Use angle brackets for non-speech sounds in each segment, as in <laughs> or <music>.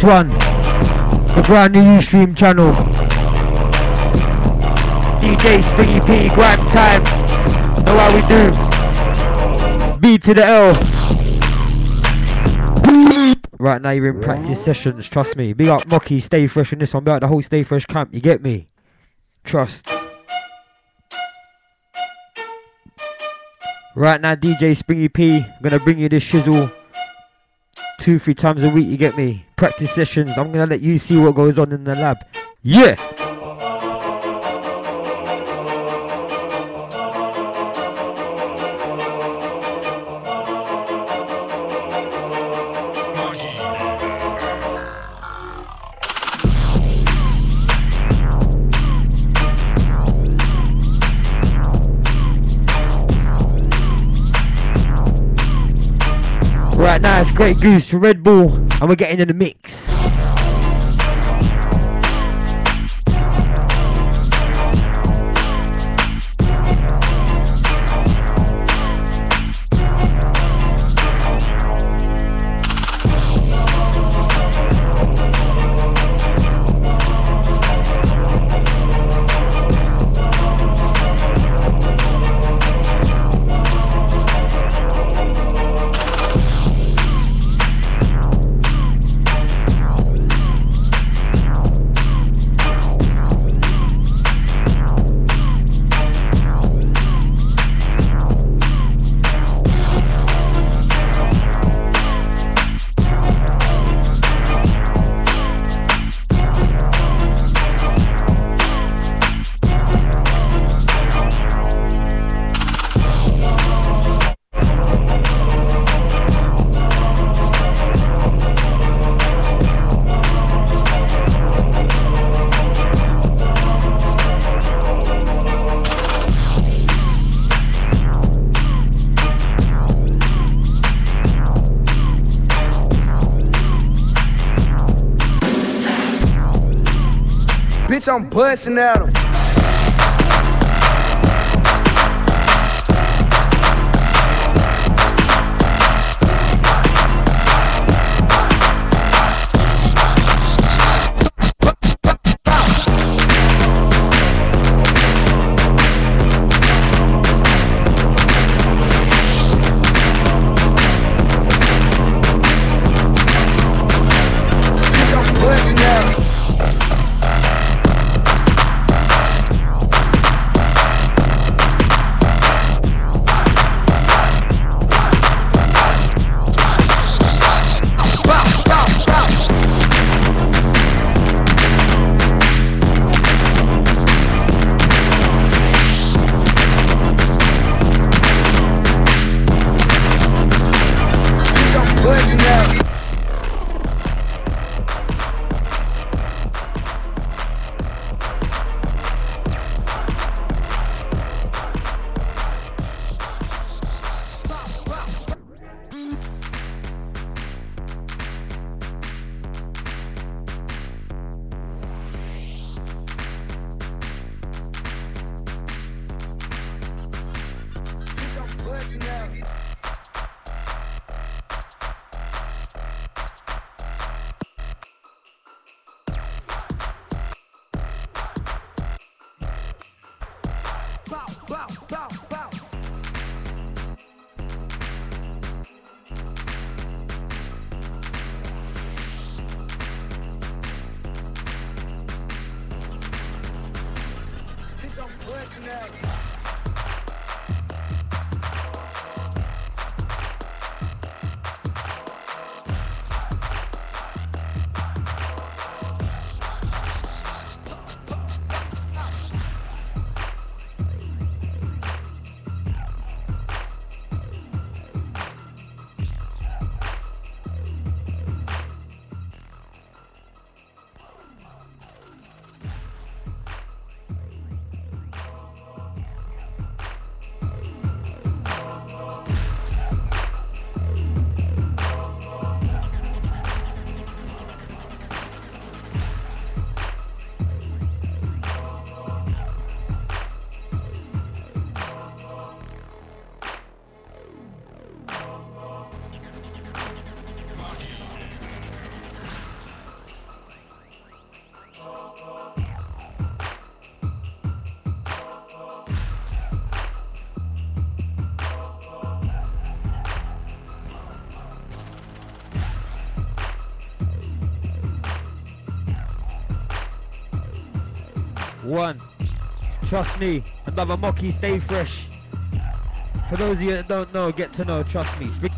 This one, the brand new Ustream channel. DJ Springy P, grime time. Know how we do. B to the L. Right now you're in practice sessions, trust me. Big up Mocky, stay fresh in this one. Big up the whole Stay Fresh camp, you get me? Trust. Right now, DJ Springy P, gonna bring you this shizzle two, three times a week, you get me? Practice sessions, I'm gonna let you see what goes on in the lab. Yeah! Right Grey Goose, Red Bull, and we're getting in the mix. I'm busting at him. Bow, bow, bow, one. Trust me, another mocky, stay fresh. For those of you that don't know, get to know, trust me. Speak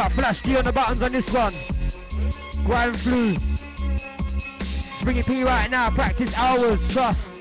Got Flash G on the buttons on this one. Grind through. Springy P right now. Practice hours. Trust.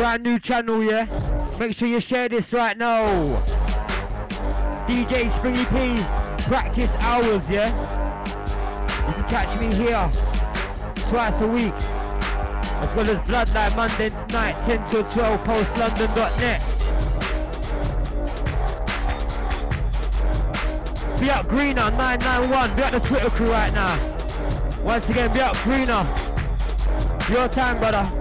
Brand new channel, yeah? Make sure you share this right now. DJ Springy P, practice hours, yeah? You can catch me here twice a week. As well as Bloodline Monday night, 10 till 12, pulselondon.net. Be up Greener 991. Be up the Twitter crew right now. Once again, be up Greener. Your time, brother.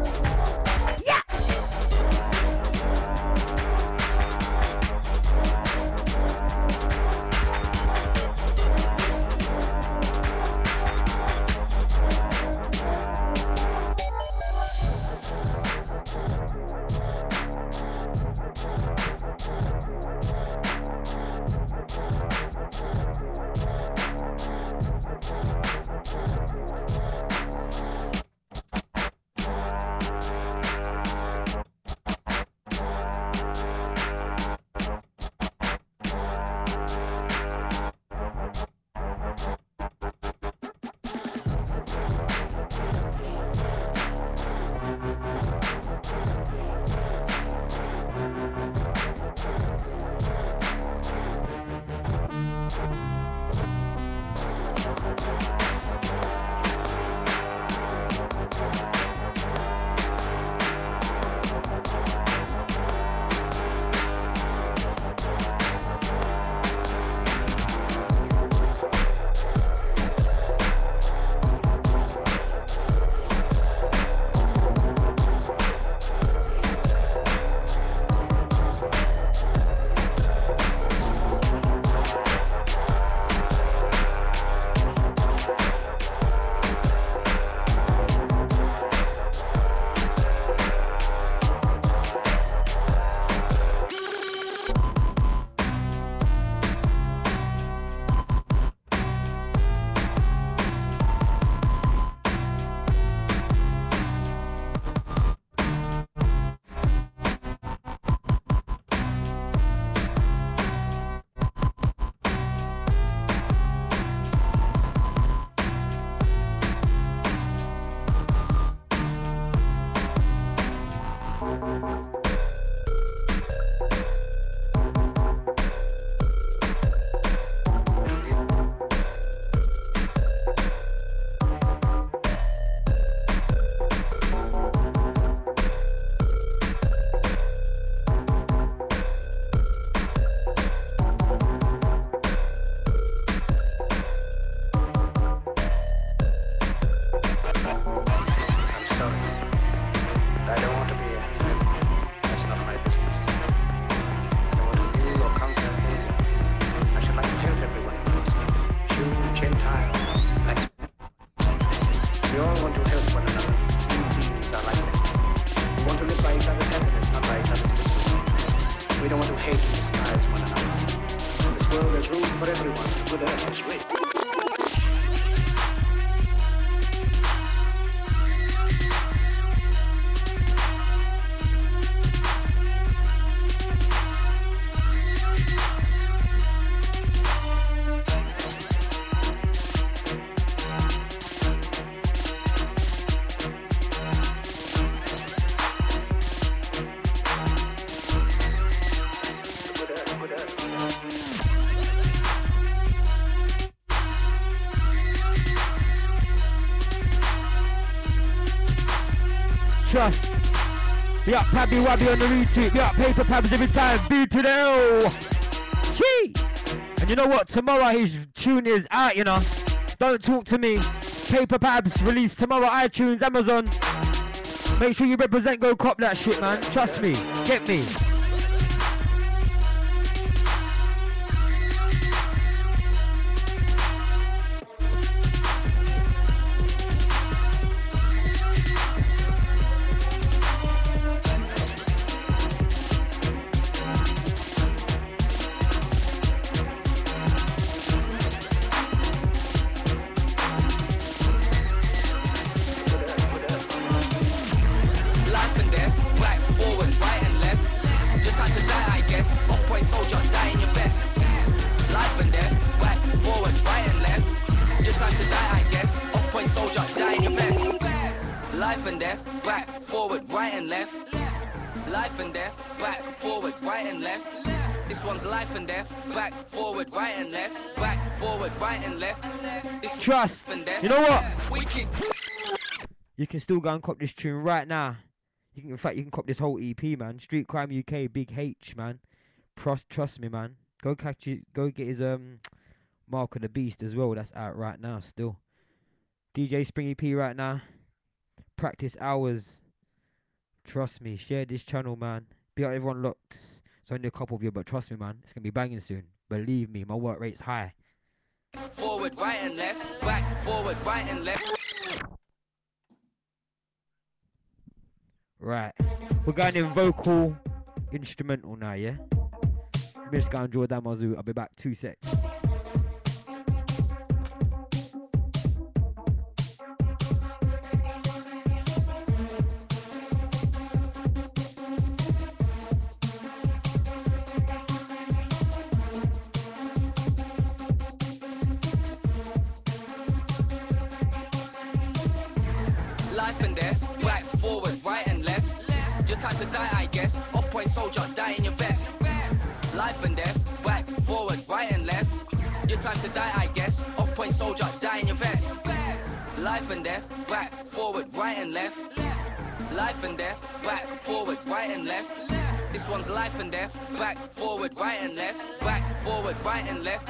Pabby Wabby on the retweet. Yeah, paper pabs every time. B to the L. Gee. And you know what? Tomorrow his tune is out, you know. Don't talk to me. Paper Pabs released tomorrow, iTunes, Amazon. Make sure you represent, go cop that shit, man. Trust me. Get me. Trust. You know what? You can still go and cop this tune right now. You can, in fact, you can cop this whole EP, man. Street Crime UK, Big H, man. Trust, trust me, man. Go catch it. Go get his um, Mark of the Beast as well. That's out right now, still. DJ Springy P right now. Practice hours. Trust me. Share this channel, man. Be out everyone looks. It's only a couple of you, but trust me, man. It's gonna be banging soon. Believe me, my work rate's high. Forward, right and left, back, forward, right and left. Right, we're going in vocal instrumental now, yeah? forward, right and left. Your time to die, I guess. Off point soldier, die in your vest. Life and death, back, forward, right and left. Your time to die, I guess. Off point soldier, die in your vest. Life and death, back, forward, right and left. Life and death, back, forward, right and left. This one's life and death, back, forward, right and left. Back, forward, right and left.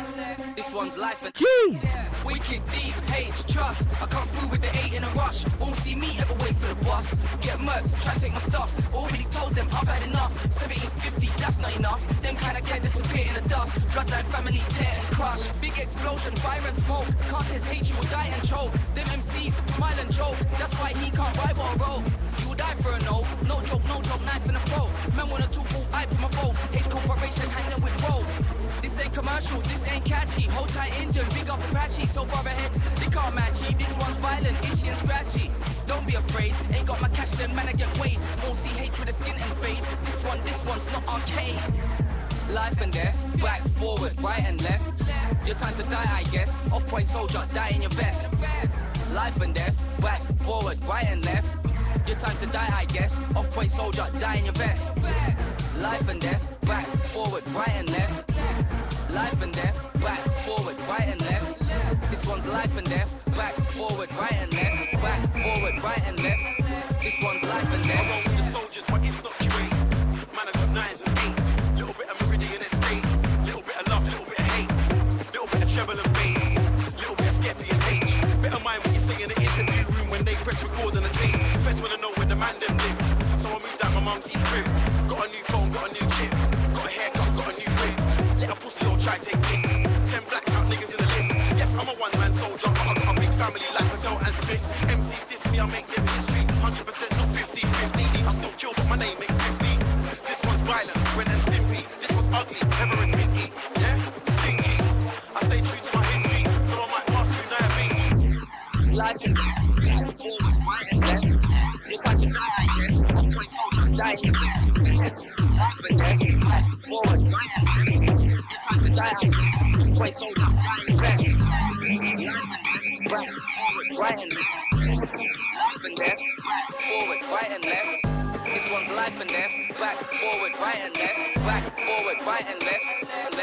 This one's life and Jeez. Wicked deep, hate, trust. I come through with the eight in a rush. Won't see me ever wait for the bus. Get murked, try to take my stuff. Already told them I've had enough. 1750, that's not enough. Them kind of get disappear in the dust. Bloodline family tear and crush. Big explosion, fire and smoke. Can't test hate, you will die and choke. Them MCs smile and joke. That's why he can't ride or roll. Die for a no. No joke, no joke, knife in a pro. Man wanna two full eye for my bow. Hate corporation hanging with bro. This ain't commercial, this ain't catchy. Hold tight engine, big up Apache, so far ahead, they can't match. This one's violent, itchy and scratchy. Don't be afraid, ain't got my cash, then man, I get weighed. Won't see hate with the skin and fade. This one, this one's not arcade. Life and death, back, forward, right and left. Your time to die, I guess. Off point soldier, die in your vest. Life and death, back, forward, right and left. Your time to die, I guess. Off point soldier, die in your vest. Life and death, back, forward, right and left. Life and death, back, forward, right and left. This one's life and death, back, forward, right and left. Back, forward, right and left. This one's life and death. My crib. Got a new phone, got a new chip. Got a haircut, got a new whip. Let a pussy all try take this. Ten blacked out niggas in the lift. Yes, I'm a one man soldier, but I got a big family like Patel and Smith. MCs diss me, I make them history. 100% not 50 50. I still kill, but my name ain't 50. This one's violent, Ren and Stimpy. This one's ugly, Heather and Pinky. Yeah, stinky. I stay true to my history, so I might pass through diabetes. Life die forward, right and left. Life and death, right forward, right and left. This one's life and death, back, forward, right and left. Back, forward, right and. Left,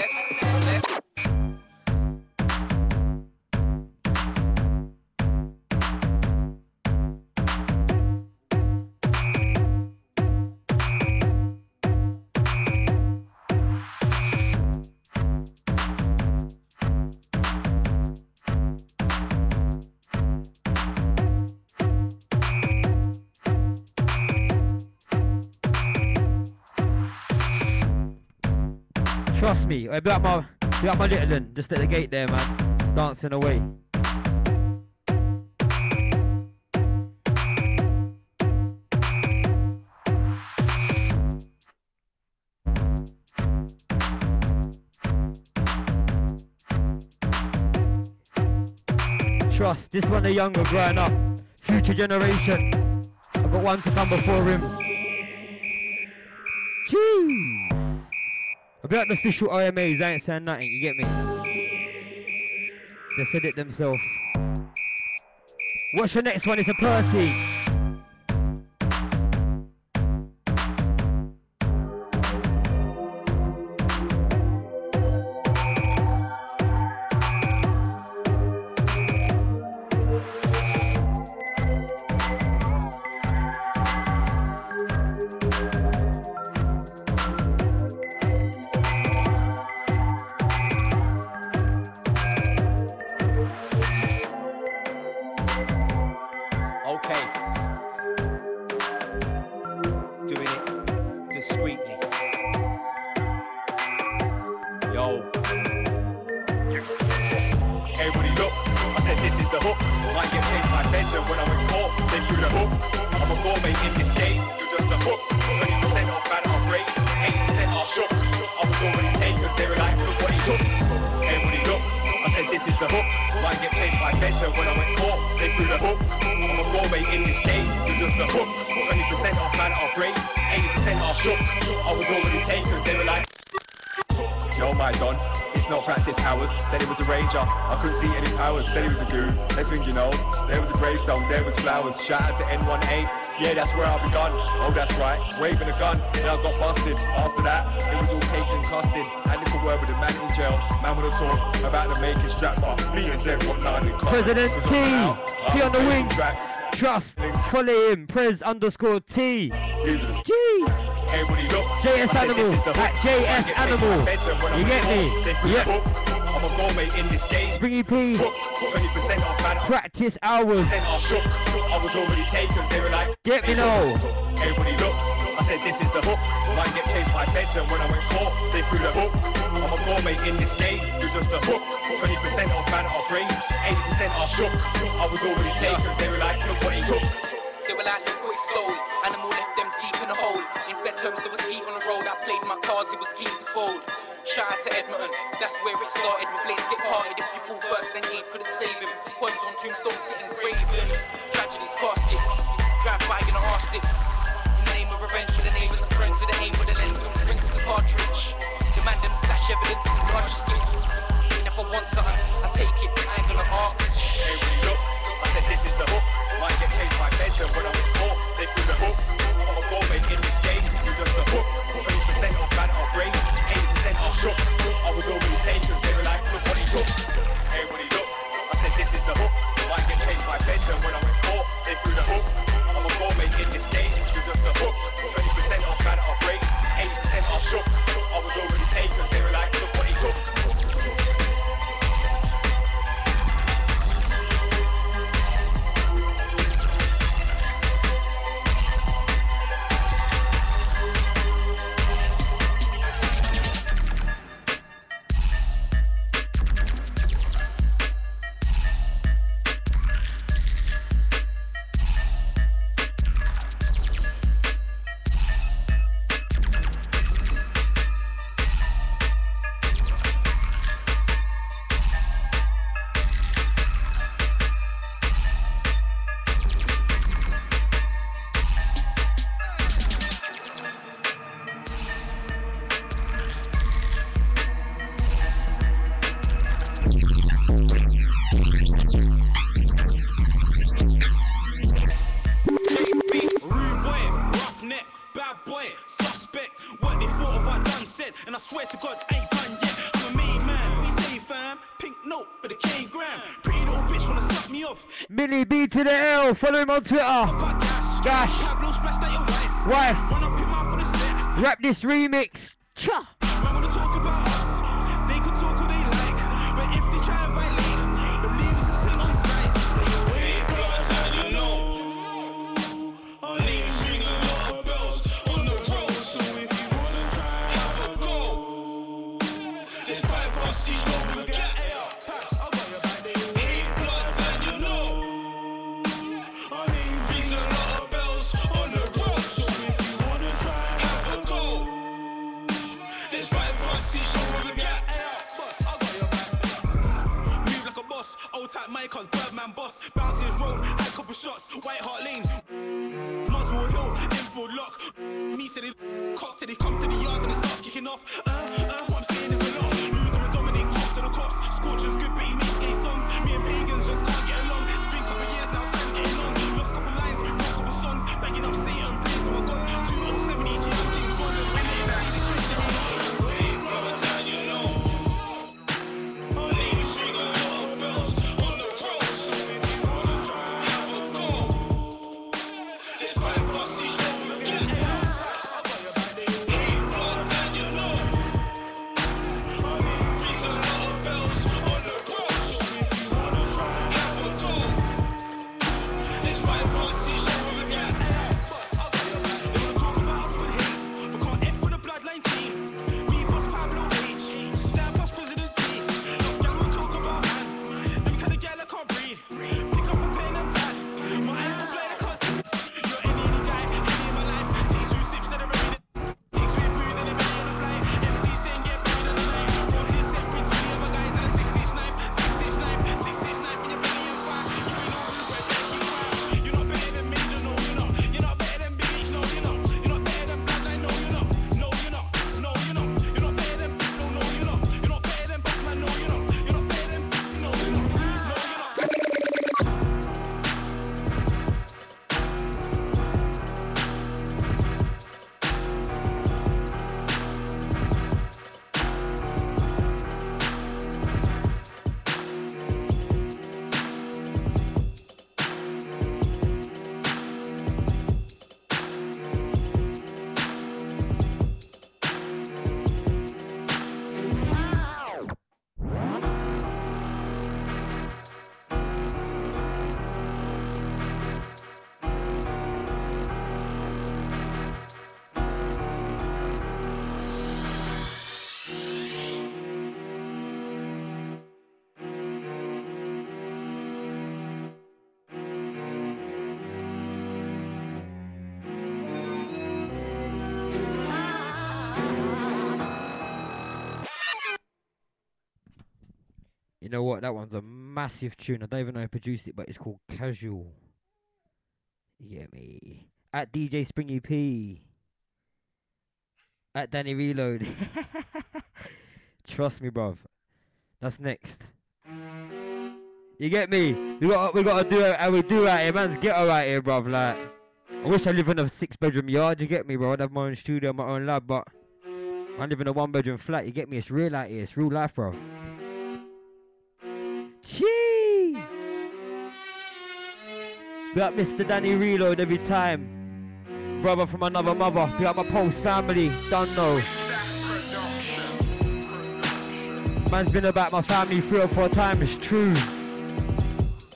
Me. I be at my be at my little one, just at the gate there, man. Dancing away. Trust, this one the younger growing up. Future generation. I've got one to come before him. Jeez. Like the official OMAs, I ain't saying nothing, you get me? They said it themselves. What's your next one? It's a Percy. Discreetly. Yo. Everybody look, I said this is the hook. Might get chased by feds when I went caught, they threw the hook. I'm a gourmet in this game, you're just a hook. 20% off bad upgrade, 80% off shook. I was already taken, they were like, look what he took. Everybody look, I said this is the hook. Might get and when I went caught, they threw the hook. I'm a gourmet in this game, you're just a hook. 20% off bad upgrade, 80% off shook. I was already taken, they were like, Yo, my don, it's not practice hours. Said it was a ranger, I couldn't see any powers. Said he was a goon. Next thing you know, there was a gravestone, there was flowers. Shout out to N18, Yeah, that's where I begun. Oh, that's right. Waving a gun, then I got busted. After that, it was all cake and custard. Had little word with the man in jail. Man with a talk about the making strap, but me and them got nothing in common. President T. T on the wing. Tracks. Trust. Follow him. Prez underscore T. Jesus. Jeez. Everybody look. JS I Animal, at JS get Animal. my beds when I'm You get me? they free Yeah. the hook. I'm a gourmet in this game. Springy P. Hook. 20% off man. Practice hours. Shook. I was already taken. They were like, Get me "This is now." the hook." Everybody look. I said this is the hook. Might get chased by beds and when I went court, they threw the hook. I'm a gourmet in this game. You're just a hook. 20% off man off brain. 80% off shook. I was already taken. They were like, look what he took. They were like, look what he stole. Animal left them deep in a hole. In fed terms, there was heat on the road. I played my cards, it was key to fold. Shout out to Edmonton, that's where it started. With blades get parted. If you pull first, then eight couldn't save him. Poems on tombstones get engraved. Drive by in a R6. In the name of revenge for the neighbors and friends with the aim with the lens and rinse the cartridge. Demand them stash evidence and large skips. And if I want something, I take it. I ain't gonna ask. Everybody look. I said this is the hook. Might get chased by and when I'm in court, they threw the hook. I'm a gourmet in this game. You're just a hook. 20% off man off brain. 80% off shook. I was already taken. They were like, look what he took. Follow him on Twitter. Got gas, Gash. Pablo splashed at your wife. Wife. Run up your mouth on the set. Rap this remix. It cocked till they come to the yard and it starts kicking off. Uh, uh, what I'm saying is a lot. Moved on with Dominic, talk to the cops. Scorchers good, but he makes gay songs. Me and pagans just can't get along. It's been couple years now, time's getting long. Lost couple lines, wrote couple songs. Banging up Satan, praise to my God. 207 each You know what? That one's a massive tune. I don't even know who produced it, but it's called Casual. You get me? At DJ Springy P. At Danny Reload. <laughs> Trust me, bruv. That's next. You get me? We got we gotta do it and we do out here, man's ghetto out here, bruv. Like, I wish I live in a six bedroom yard. You get me, bro? I'd have my own studio, my own lab, but I live in a one bedroom flat. You get me? It's real out here. It's real life, bruv. Cheese. Be up Mr. Danny Reload every time. Brother from another mother. Be up my post family. Don't know. Man's been about my family three or four times. It's true.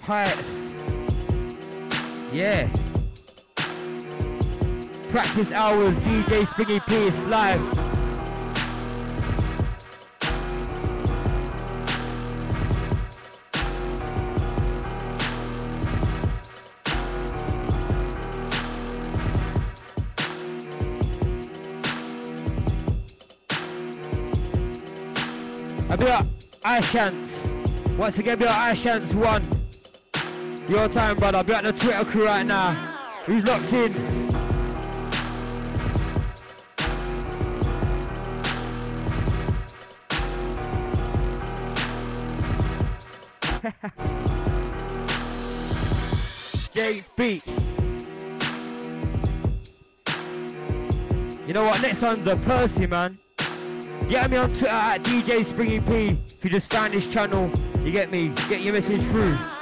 Heights. Yeah. Practice hours. DJ Springy Peace live. Ashants. Once again, be up Ashants one. Your time, brother. Be at the Twitter crew right now. Who's locked in? <laughs> J Beats. You know what? Next one's a Percy, man. Get me on Twitter at DJ Springy P. If you just found this channel, you get me. Get your message through.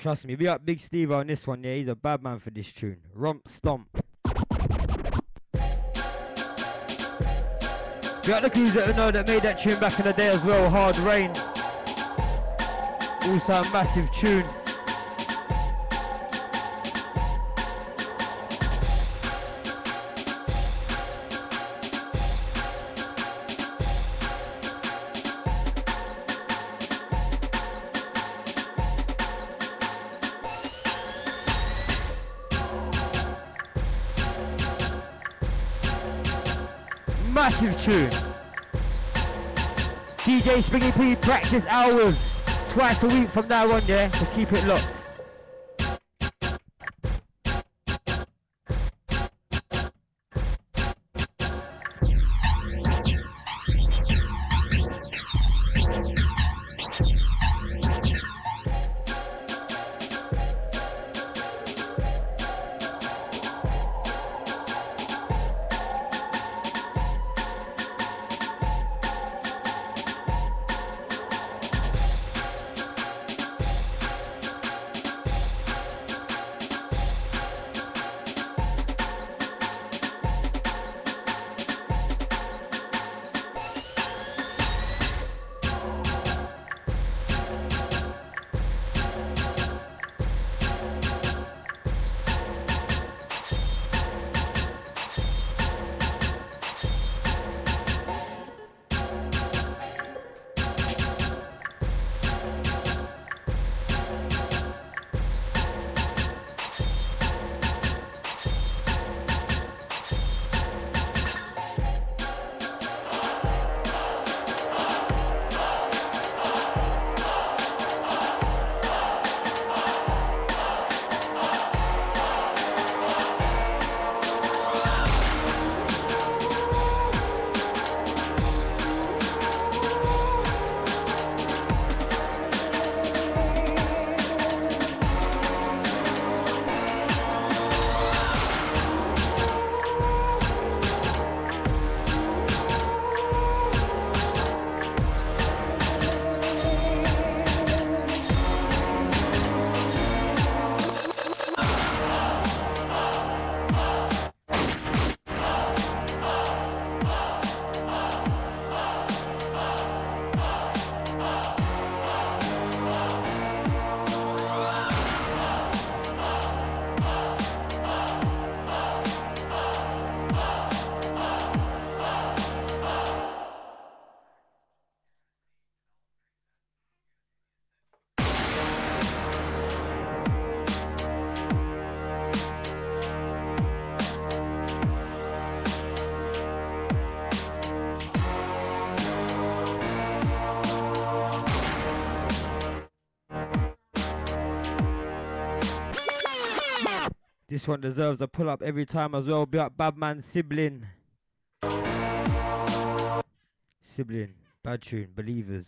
Trust me, we got Big Steve on this one, yeah. He's a bad man for this tune. Romp Stomp. We got the crews that know that made that tune back in the day as well. Hard Rain. Also a massive tune. Springy P practice hours. Twice a week from now on, yeah? So keep it locked. This one deserves a pull up every time as well. Be up Badman sibling. Sibling. Bad tune. Believers.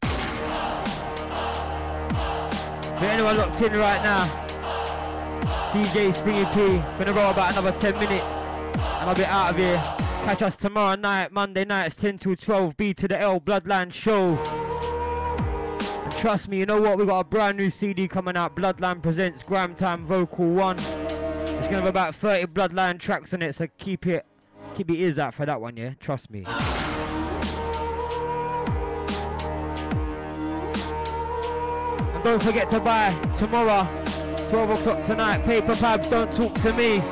For anyone locked in right now, DJ Springy P. Gonna roll about another 10 minutes and I'll be out of here. Catch us tomorrow night, Monday nights, 10 to 12. B to the L Bloodline Show. Trust me, you know what? We've got a brand new CD coming out. Bloodline presents Grime Time Vocal One. It's gonna have about 30 Bloodline tracks on it, so keep it, keep your ears out for that one, yeah. Trust me. And don't forget to buy tomorrow, 12 o'clock tonight. Paper Pabs, don't talk to me.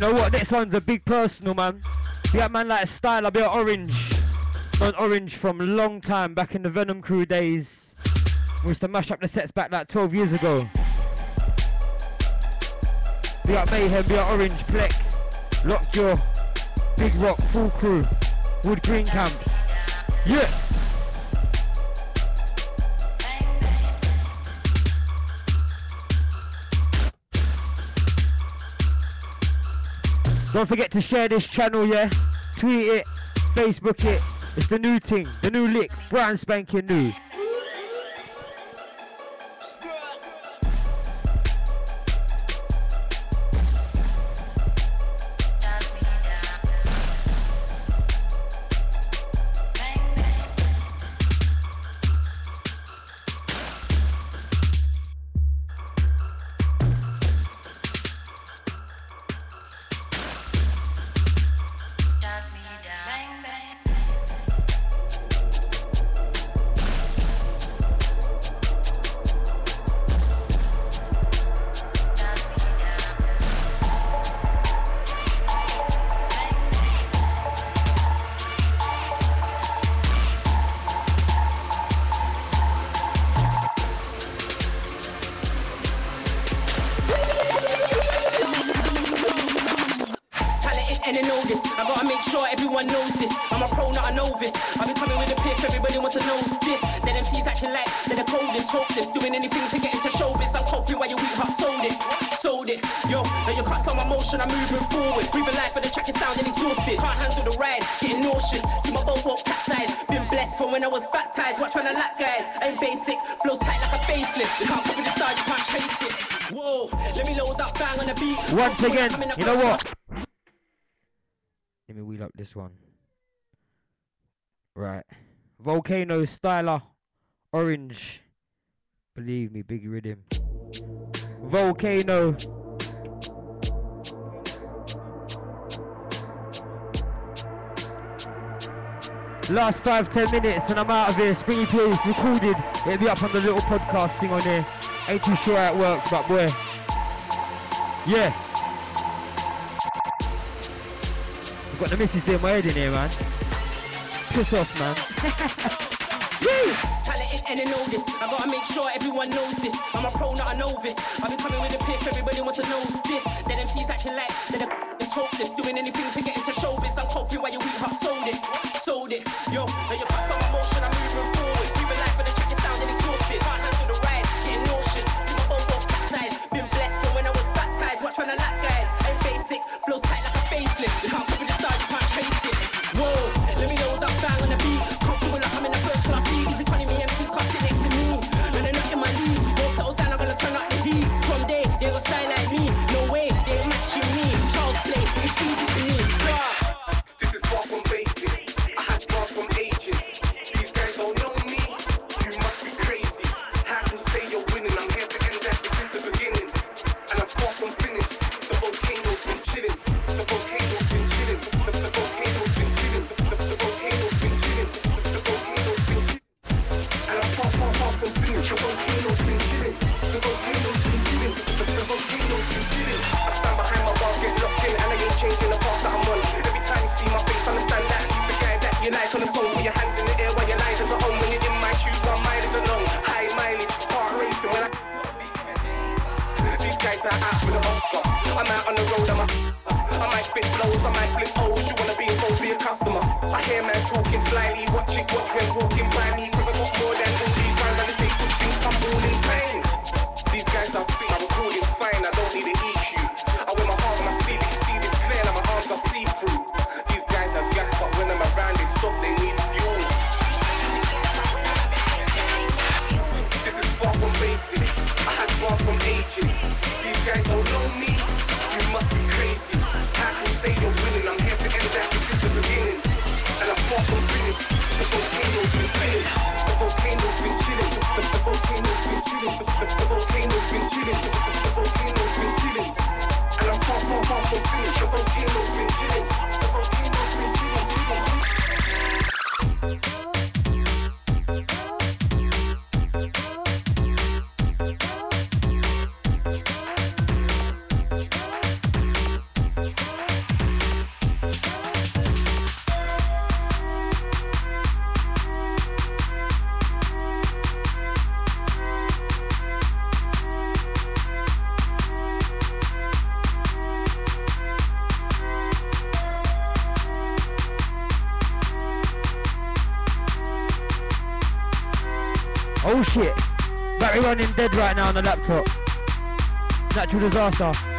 Know what? Next one's a big personal, man. Yeah, man, like style. I'll be orange. On orange from long time back in the Venom Crew days. We used to mash up the sets back like 12 years ago. Be up Mayhem, be up Orange, Plex, Lockjaw, Big Rock, Full Crew, Wood Green Camp. Yeah! Don't forget to share this channel, yeah? Tweet it, Facebook it. It's the new thing, the new lick, brand spanking new. Ain't basic, flows tight like a facelift. You can't copy the style, you can't trace it. Whoa, let me load up, bang on the beat. Once again, I'm in the you know what? Let me wheel up this one. Right. Volcano Styler. Orange. Believe me, big Rhythm. Volcano. Last five, ten minutes and I'm out of here. Springy please, recorded. It'll be up on the little podcast thing on here. Ain't too sure how it works, but boy. Yeah. I've got the missus doing my head in here, man. Piss off, man. <laughs> Talented and I know this. I gotta make sure everyone knows this. I'm a pro, not a novice. I've been coming with a piff, everybody wants to know this. Then MC's acting like they're the it's hopeless. Doing anything to get into showbiz. I'm coping while your weak heart sold it. Sold it. Yo, now you can't stop my motion, I'm moving forward. Breathing life for the track is sounding exhausted. Can't might I might flip O's. You wanna be involved, be a customer. I hear man talking slyly, watch it, watch when walking by me. From the laptop. Natural disaster.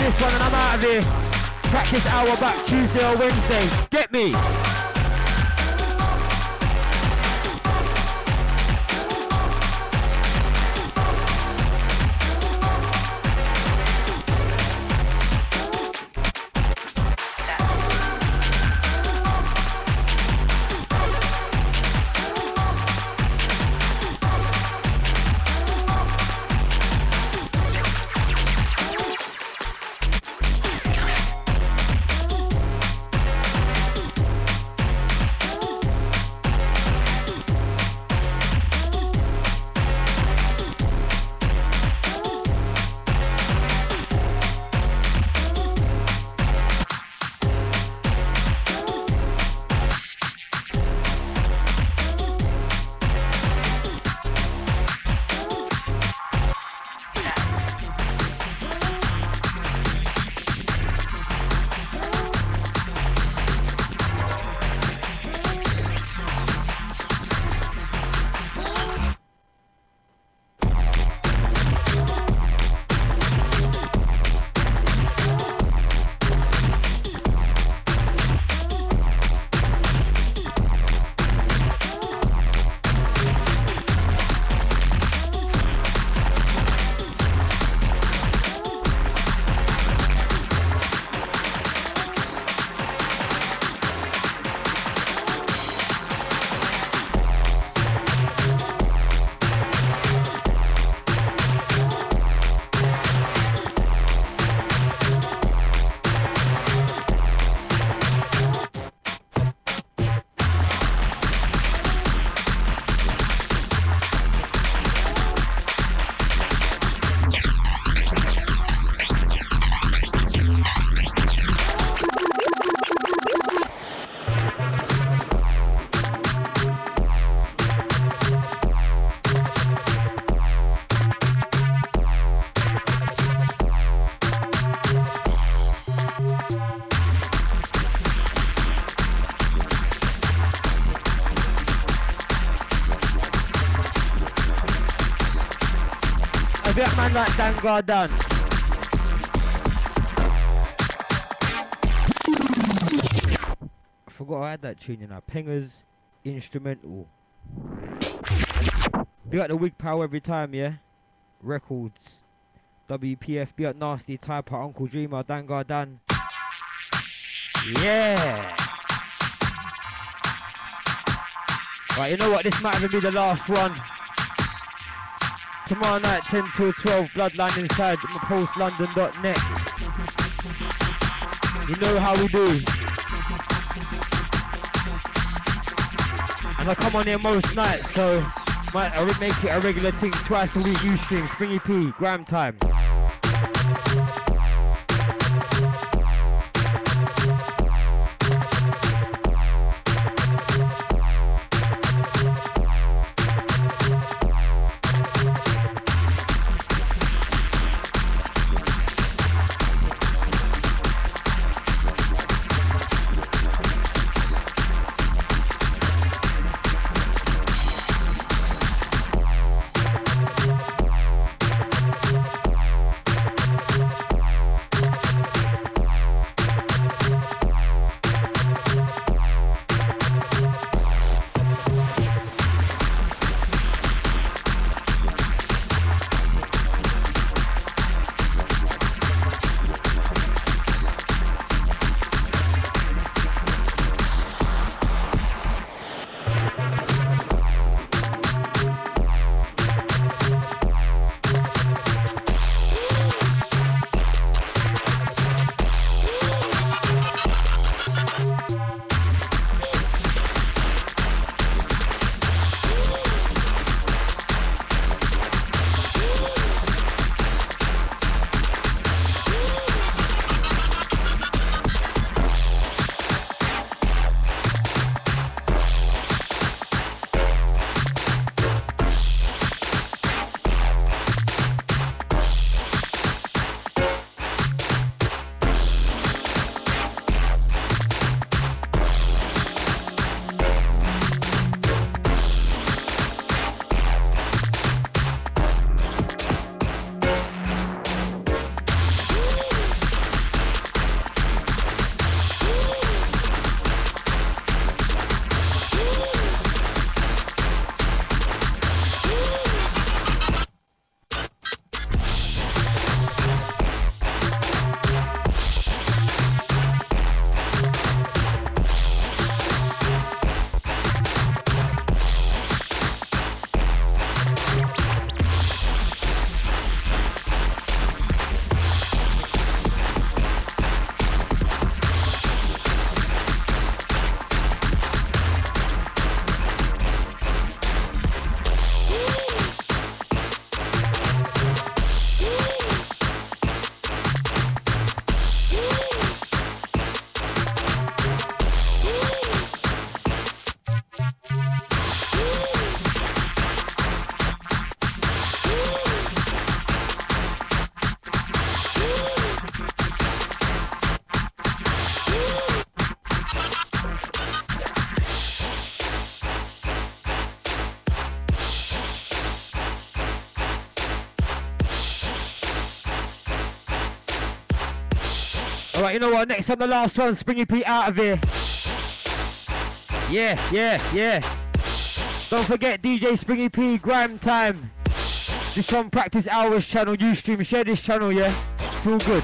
This one and I'm out of here. Practice hour back Tuesday or Wednesday. Get me. Man like Dan Gardan. forgot I had that tune, you know. Pengers instrumental. Be got the wig power every time, yeah. Records, WPF, be up nasty typer, Uncle Dreamer, Dan. Yeah. Right, you know what? This might even be the last one. Tomorrow night, 10 till 12, Bloodline inside pulselondon.net. You know how we do. And I come on here most nights, so might I make it a regular thing twice a week. Ustream, Springy P, grime time. Know what? Next on the last one, Springy P out of here. Yeah, yeah, yeah. Don't forget DJ Springy P, Grime Time. This one, Practice Hours channel, Ustream. Share this channel, yeah? It's all good.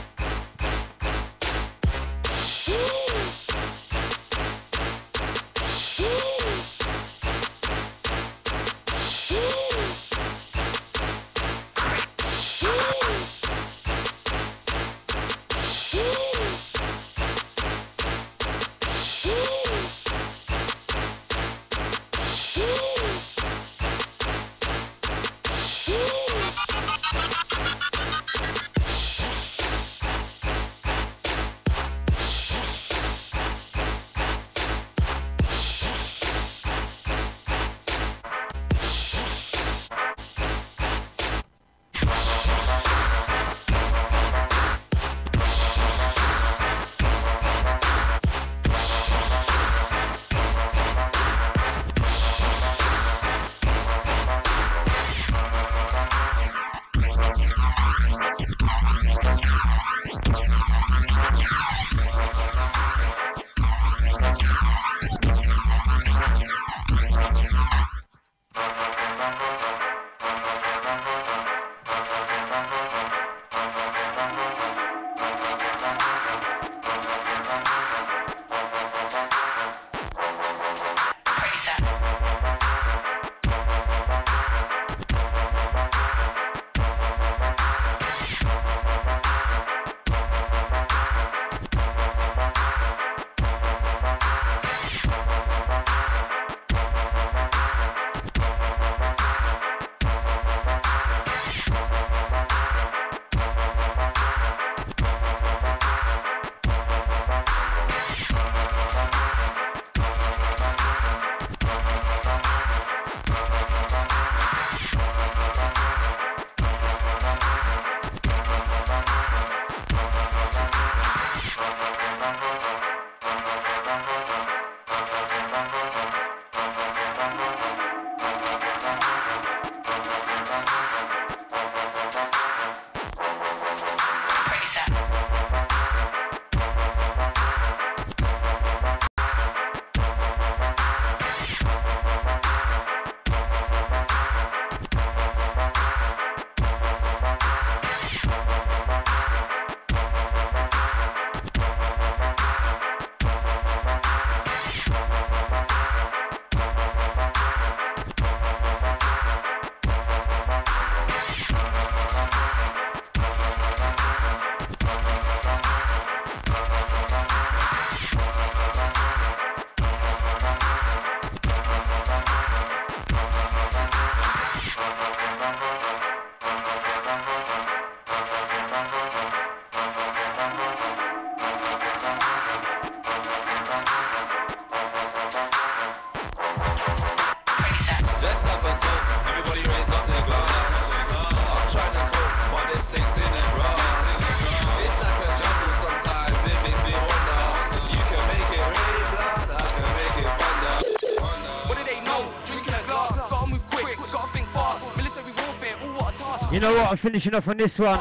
I'm finishing off on this one.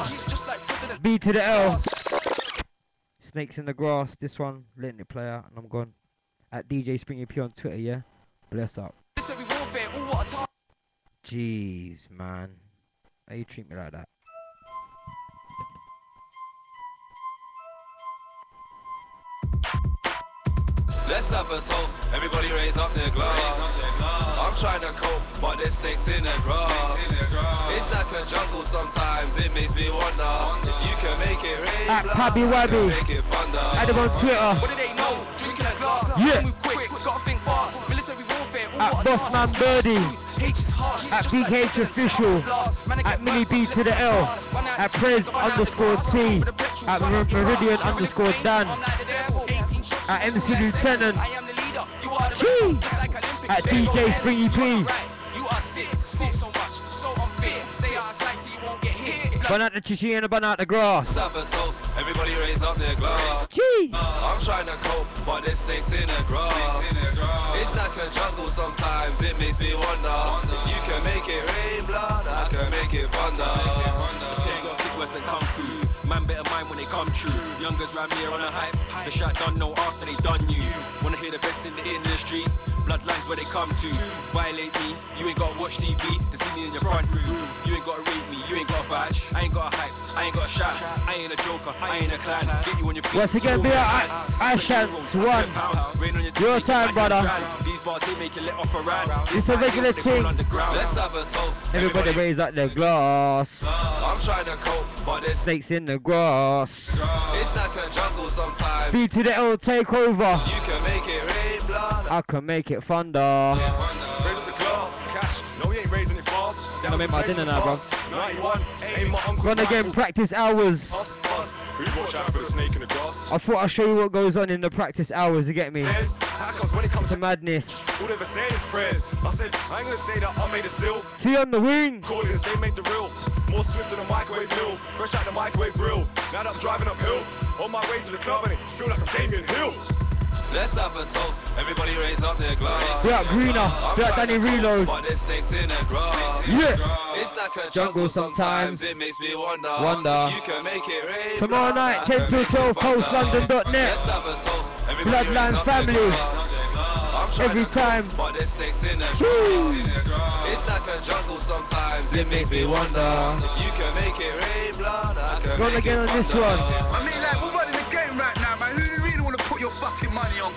B to the L. Snakes in the grass. This one, letting it play out, and I'm gone. At DJ Springy P on Twitter, yeah. Bless up. Jeez, man. How you treat me like that? Let's have a toast, everybody raise up their glass. I'm trying to cope, but there's snakes in the grass. It's like a jungle sometimes, it makes me wonder. If you can make it rain, At blood, Pabby I can Wabby. make it thunder. Add him on Twitter. What do they know? Drinking a glass, Yeah. move quick, Bossman. Birdie. At BKH official. At Mini B to the L. At Prez underscore. T. At Meridian underscore Dan. I'm the devil, 18 shots, At MC. Lieutenant. At DJ. Springy P. are right. You are sick, smoke so much, so unfair. Stay outside so you won't get hit. Burn out the chichi and burn out the grass. Let's have a toast, everybody raise up their glass. Jeez. Uh, I'm trying to cope, but there's snakes in the grass. It's like a jungle sometimes, it makes me wonder. If you can make it rain blood, I can make it thunder. Scared got kick worse than kung fu. Man better mind when they come true. Youngers round here on a hype. The shot done know after they done you. Wanna hear the best in the industry? Bloodlines where they come to. Violate me, you ain't gotta watch TV to see me in your front room. You ain't gotta rate me, you ain't got a badge. I ain't got a hype, I ain't got a shot. I ain't a joker, I ain't a clan. Get you on your feet. Once again, be All a- my I- hands. I Sweat shall one. sweat pounds. Rain on your Your time, make brother. These bars here make you let off a round. It's a regular thing. Let's have a toast, Everybody raise up their glass. I'm trying to cope, but there's Snakes in the grass. It's like a jungle sometimes. B to the L take over. You can make it rain blood. I can make it thunder. Raise up the glass, cash. No, we ain't raising it fast. Gonna make my dinner now, bro. 91, ain't my uncle's Run again, practice hours. Us, us. Who's watch out for the snake in the grass? I thought I'd show you what goes on in the practice hours, you get me? There's comes when it comes It's a to madness. all they ever say is prayers. I said, I ain't gonna say that I made it still. See on the wing. Callings, they make the real. More swift than a microwave bill. Fresh out the microwave grill. Now that I'm driving uphill. On my way to the club and it feel like I'm Damon Hill. Let's have a toast, everybody raise up their glass. Greener. I'm Be out trying Danny Reload. But there's snakes in the grass. Yes. It's like a Jungle sometimes, it makes me wonder. Wonder. You can make it rain. Tomorrow night, 10 can till make it 12, thunder. pulselondon.net. Let's have a toast, everybody Bloodline raise up their family. glass. I'm trying Every time. But there's snakes in the grass. It's like a jungle sometimes, it makes me wonder. You can make it rain blood, I can make again on this one. I mean, like, your fucking money on?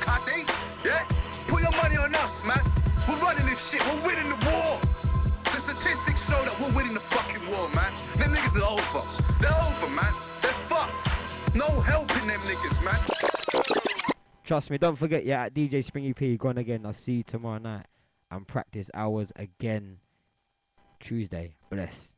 Yeah? Put your money on us, man. We're running this shit. We're winning the war. The statistics show that we're winning the fucking war, man. Them niggas are over. They're over, man. They're fucked. No helping them niggas, man. Trust me, don't forget, yeah, at DJ Springy P, gone again. I'll see you tomorrow night. And practice hours again Tuesday. Bless.